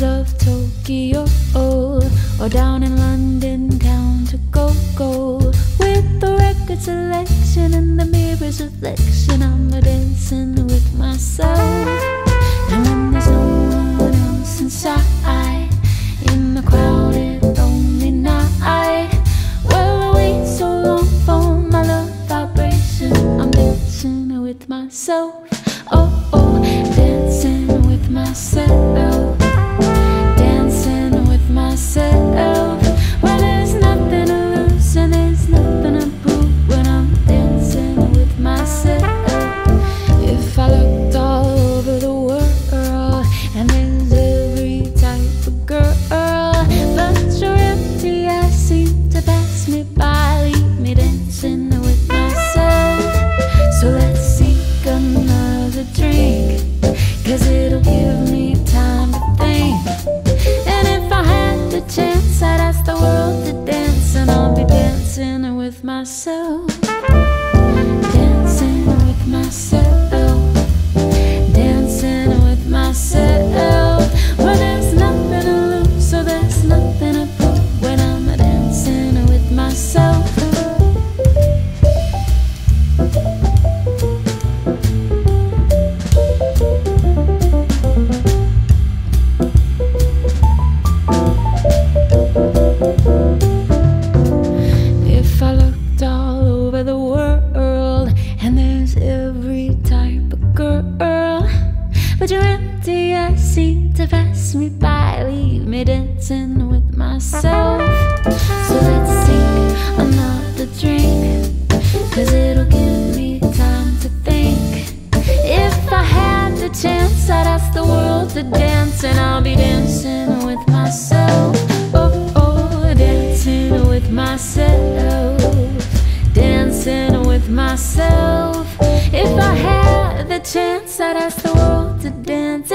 of Tokyo or down in London town to go go with the record selection and the mirror's reflection. I'm a dancing with myself, and when there's no one else inside the world to dance, and I'll be dancing with myself. To pass me by, leave me dancing with myself. So let's seek another drink, cause it'll give me time to think. If I had the chance, I'd ask the world to dance, and I'll be dancing with myself. Oh, oh, dancing with myself. Dancing with myself. If I had the chance, I'd ask the world to dance.